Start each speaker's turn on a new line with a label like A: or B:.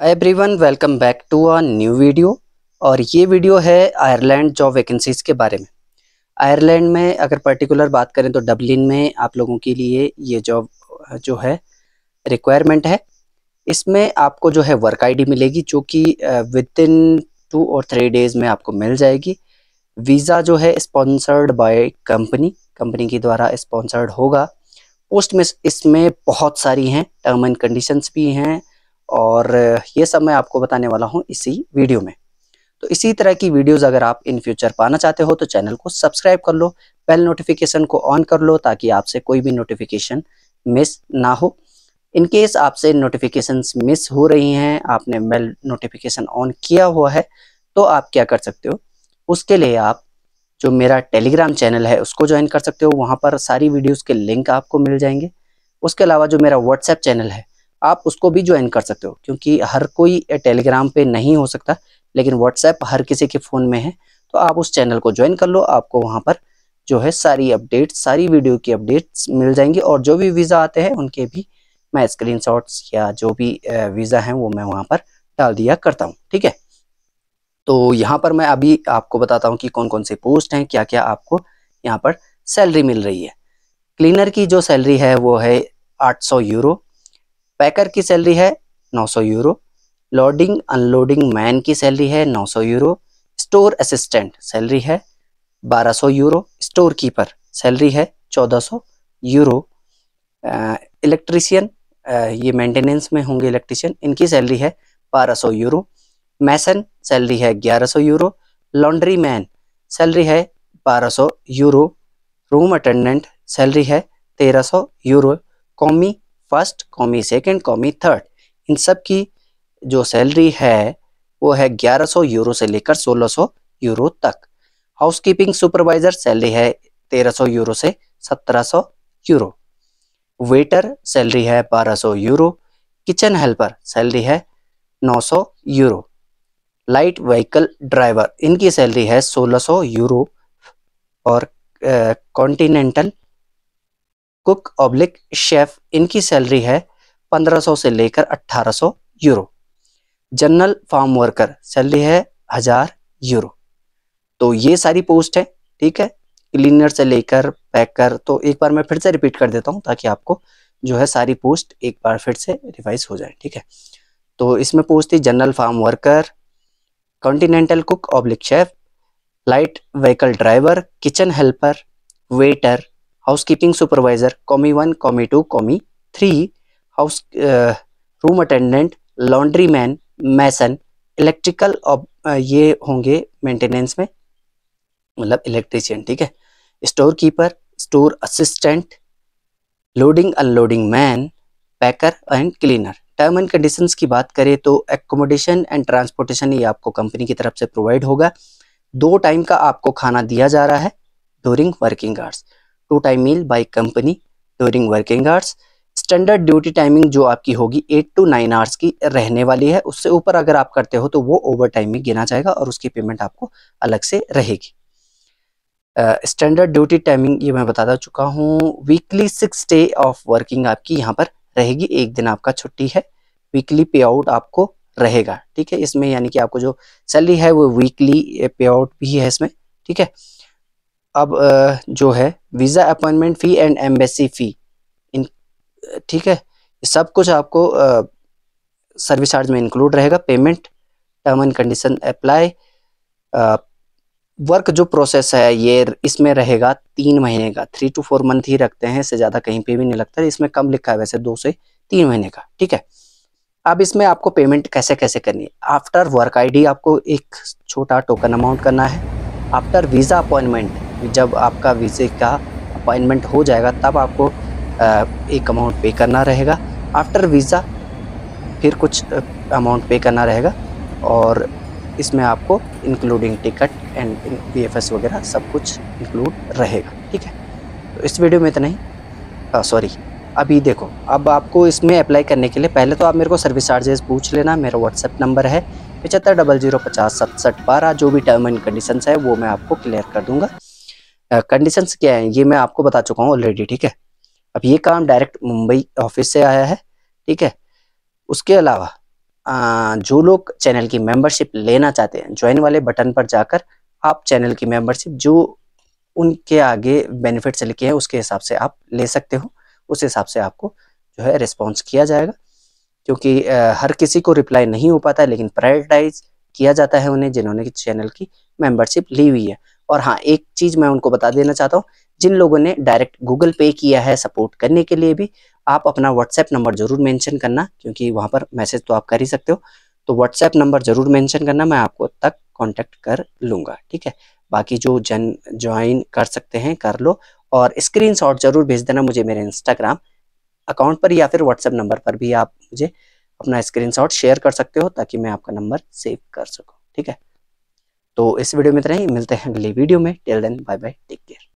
A: Hi everyone, welcome back to a new video. और ये video है आयरलैंड जॉब वैकेंसीज़ के बारे में। आयरलैंड में अगर पर्टिकुलर बात करें तो डबलिन में आप लोगों के लिए ये जॉब, जो है रिक्वायरमेंट है। इसमें आपको जो है वर्क आईडी मिलेगी, जो कि विद इन टू और थ्री डेज़ में आपको मिल जाएगी। वीज़ा जो है स्पॉन्सर्ड बाय कंपनी कंपनी के द्वारा स्पॉन्सर्ड होगा। पोस्ट में इसमें बहुत सारी हैं टर्म एंड कंडीशंस भी हैं और ये सब मैं आपको बताने वाला हूँ इसी वीडियो में। तो इसी तरह की वीडियोस अगर आप इन फ्यूचर पाना चाहते हो तो चैनल को सब्सक्राइब कर लो, बेल नोटिफिकेशन को ऑन कर लो, ताकि आपसे कोई भी नोटिफिकेशन मिस ना हो। इन केस आपसे नोटिफिकेशन मिस हो रही हैं, आपने बेल नोटिफिकेशन ऑन किया हुआ है तो आप क्या कर सकते हो? उसके लिए आप जो मेरा टेलीग्राम चैनल है, उसको ज्वाइन कर सकते हो। वहाँ पर सारी वीडियोज़ के लिंक आपको मिल जाएँगे। उसके अलावा जो मेरा व्हाट्सएप चैनल है आप उसको भी ज्वाइन कर सकते हो, क्योंकि हर कोई टेलीग्राम पे नहीं हो सकता, लेकिन व्हाट्सएप हर किसी के फ़ोन में है तो आप उस चैनल को ज्वाइन कर लो, आपको वहाँ पर जो है सारी अपडेट सारी वीडियो की अपडेट्स मिल जाएँगी, और जो भी वीज़ा आते हैं, उनके भी मैं स्क्रीन या जो भी वीज़ा हैं, वो मैं वहाँ पर डाल दिया करता हूँ, ठीक है? तो यहाँ पर मैं अभी आपको बताता हूँ कि कौन कौन से पोस्ट हैं क्या क्या आपको यहाँ पर सैलरी मिल रही है। क्लीनर की जो सैलरी है, वो है 800 यूरो पैकर की सैलरी है 900 यूरो, लोडिंग अनलोडिंग मैन की सैलरी है 900 यूरो, स्टोर असिस्टेंट सैलरी है 1200 यूरो, स्टोर कीपर सैलरी है 1400 यूरो। इलेक्ट्रीशियन ये मेंटेनेंस में होंगे इलेक्ट्रीशियन, इनकी सैलरी है 1200 यूरो। मैसन सैलरी है 1100 यूरो, लॉन्ड्री मैन सैलरी है 1200 यूरो। रूम अटेंडेंट सैलरी है 1300 euro. Commis first commis, second commis, third. इन सब की जो सैलरी है, वो है 1100 यूरो से लेकर 1600 यूरो तक। हाउसकीपिंग सुपरवाइजर सैलरी है 1300 यूरो से 1700 यूरो। वेटर सैलरी है 1200 यूरो। किचन हेल्पर सैलरी है 900 यूरो। लाइट व्हीकल ड्राइवर, इनकी सैलरी है 1600 यूरो। और कॉन्टिनेंटल कुक ऑब्लिक शेफ इनकी सैलरी है 1500 से लेकर 1800 euro. General farm worker salary है हज़ार यूरो। तो ये सारी पोस्ट है, ठीक है? क्लीनर से लेकर पैकर तो एक बार मैं फिर से रिपीट कर देता हूँ ताकि आपको जो है सारी पोस्ट एक बार फिर से रिवाइज हो जाए, ठीक है? तो इसमें पोस्ट थी general farm worker, continental cook oblique chef, light vehicle driver, kitchen helper, waiter housekeeping supervisor commis one commis two commis three house room attendant laundry man mason electrical ये होंगे मेंटेनेंस में मतलब इलेक्ट्रीशियन ठीक है? Store keeper store assistant loading unloading man packer and cleaner term and conditions की बात करें तो एकोमोडेशन एंड ट्रांसपोर्टेशन ये आपको कंपनी की तरफ़ से प्रोवाइड होगा। दो टाइम का आपको खाना दिया जा रहा है during working hours two time meal by company during working hours standard duty timing जो आपकी होगी एट टू नाइन आवर्स की रहने वाली है। उससे ऊपर अगर आप करते हो तो वो ओवर टाइम में गिना जाएगा और उसकी पेमेंट आपको अलग से रहेगी। स्टैंडर्ड ड्यूटी टाइमिंग ये मैं बता चुका हूँ। Weekly six day of working आपकी यहाँ पर रहेगी। एक दिन आपका छुट्टी है। वीकली पे आउट आपको रहेगा। ठीक है? इसमें यानी कि आपको जो सैलरी है वो वीकली पे आउट भी है इसमें। ठीक है? अब जो है visa appointment fee and embassy fee in, ठीक है? सब कुछ आपको सर्विस चार्ज में इंक्लूड रहेगा। Payment term and condition apply work जो प्रोसेस है, ये इसमें रहेगा तीन महीने का। थ्री टू फोर मंथ ही रखते हैं, इससे ज़्यादा कहीं पे भी नहीं लगता। इसमें कम लिखा है वैसे, दो से तीन महीने का, ठीक है? अब इसमें आपको पेमेंट कैसे कैसे करनी है? आफ्टर वर्क आईडी आपको एक छोटा टोकन अमाउंट करना है। आफ्टर वीज़ा अपॉइंटमेंट जब आपका वीज़े का अपॉइंटमेंट हो जाएगा, तब आपको एक अमाउंट पे करना रहेगा। आफ्टर वीज़ा, फिर कुछ अमाउंट पे करना रहेगा और इसमें आपको इंक्लूडिंग टिकट एंड बी वगैरह सब कुछ इंक्लूड रहेगा। ठीक है? तो इस वीडियो में इतना ही। सॉरी अभी देखो, अब आपको इसमें अप्लाई करने के लिए पहले तो आप मेरे को सर्विस चार्जेस पूछ लेना। मेरा व्हाट्सएप नंबर है पचहत्तर डबल ज़ीरो पचास सतसठ बारह, जो भी टर्म एंड कंडीशंस है, वो मैं आपको क्लियर कर दूँगा। कंडीशंस क्या है ये मैं आपको बता चुका हूँ ऑलरेडी ठीक है? अब ये काम डायरेक्ट मुंबई ऑफ़िस से आया है ठीक है? उसके अलावा आ, जो लोग चैनल की मेंबरशिप लेना चाहते हैं ज्वाइन वाले बटन पर जाकर आप चैनल की मेंबरशिप जो उनके आगे बेनिफिट्स लिखे हैं उसके हिसाब से आप ले सकते हो। उस हिसाब से आपको जो है रिस्पॉन्स किया जाएगा क्योंकि हर किसी को रिप्लाई नहीं हो पाता है लेकिन प्रायोरिटाइज किया जाता है उन्हें जिन्होंने चैनल की मेंबरशिप ली हुई है। और हाँ एक चीज़ मैं उनको बता देना चाहता हूँ, जिन लोगों ने डायरेक्ट गूगल पे किया है सपोर्ट करने के लिए भी, आप अपना व्हाट्सएप नंबर ज़रूर मेंशन करना, क्योंकि वहाँ पर मैसेज तो आप कर ही सकते हो। तो व्हाट्सएप नंबर ज़रूर मेंशन करना, मैं आपको तक कांटेक्ट कर लूँगा, ठीक है? बाकी जो जन ज्वाइन कर सकते हैं, कर लो, और स्क्रीनशॉट ज़रूर भेज देना मुझे मेरे इंस्टाग्राम अकाउंट पर, या फिर व्हाट्सएप नंबर पर भी आप मुझे अपना स्क्रीनशॉट शेयर कर सकते हो, ताकि मैं आपका नंबर सेव कर सकूँ, ठीक है? तो इस वीडियो में इतना ही। मिलते हैं अगली वीडियो में। Till then bye bye take care